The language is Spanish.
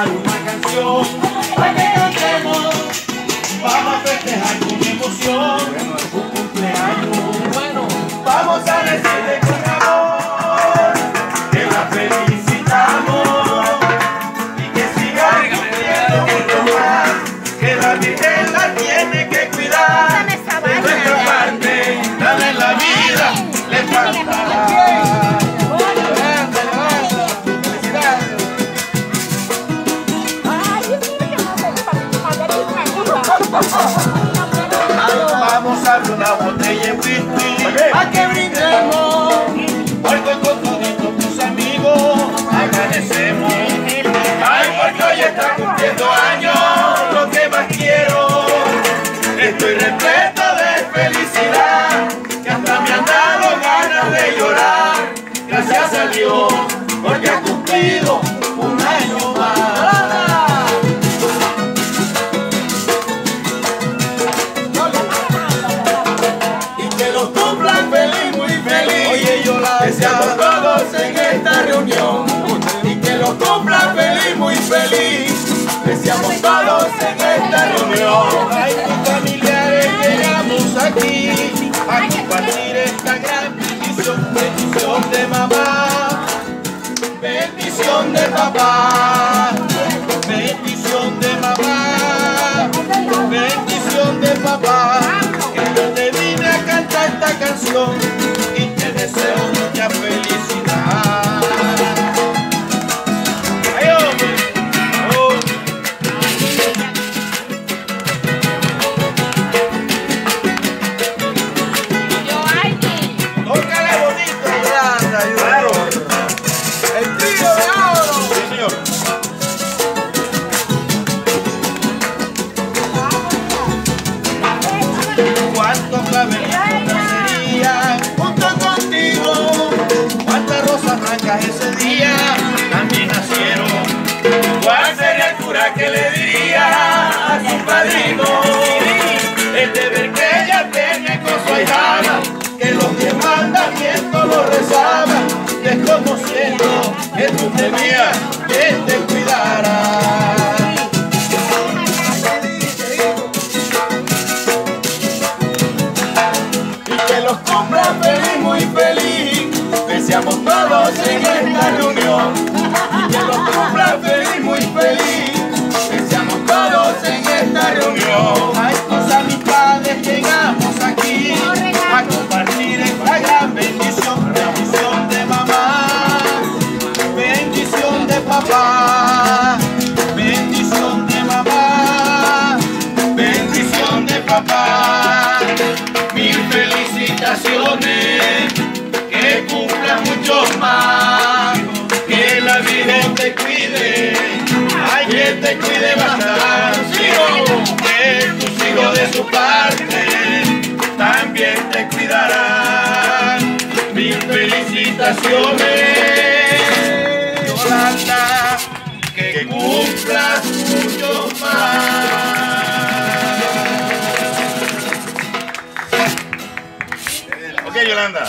cantar una canción para que cantemos, vamos a festejar con emoción. Vamos a abrir una botella en whisky a que brindemos. Hoy con toditos tus amigos agradecemos. Ay, porque hoy está cumpliendo años, lo que más quiero. Estoy repleto de felicidad, que hasta me han dado ganas de llorar. Gracias a Dios, porque ha cumplido en esta reunión y que los cumplan feliz, muy feliz. Deseamos todos en esta reunión. Ay, tus familiares llegamos aquí a compartir esta gran bendición, bendición de mamá, bendición de papá, bendición de mamá, bendición de papá. Que yo te vine a cantar esta canción ese día también nacieron. ¿Cuál sería el cura que le diría a su padrino? El deber que ella tenía con su ahijada, que los diez mandamientos lo rezaba, desconociendo que tú temías que te cuidara. y que los cumpla feliz, muy feliz. Deseamos todos en esta reunión y que los cumpla feliz, muy feliz. Deseamos todos en esta reunión. Hay tus amistades llegamos aquí a compartir esta gran bendición, bendición de mamá, bendición de papá, bendición de mamá, bendición de papá. Mil felicitaciones, que mucho más. Que la Virgen te cuide, hay te cuide bastante. Que tus hijos de su parte también te cuidarán. Mil felicitaciones, Yolanda, que cumplas mucho más. Ok, Yolanda.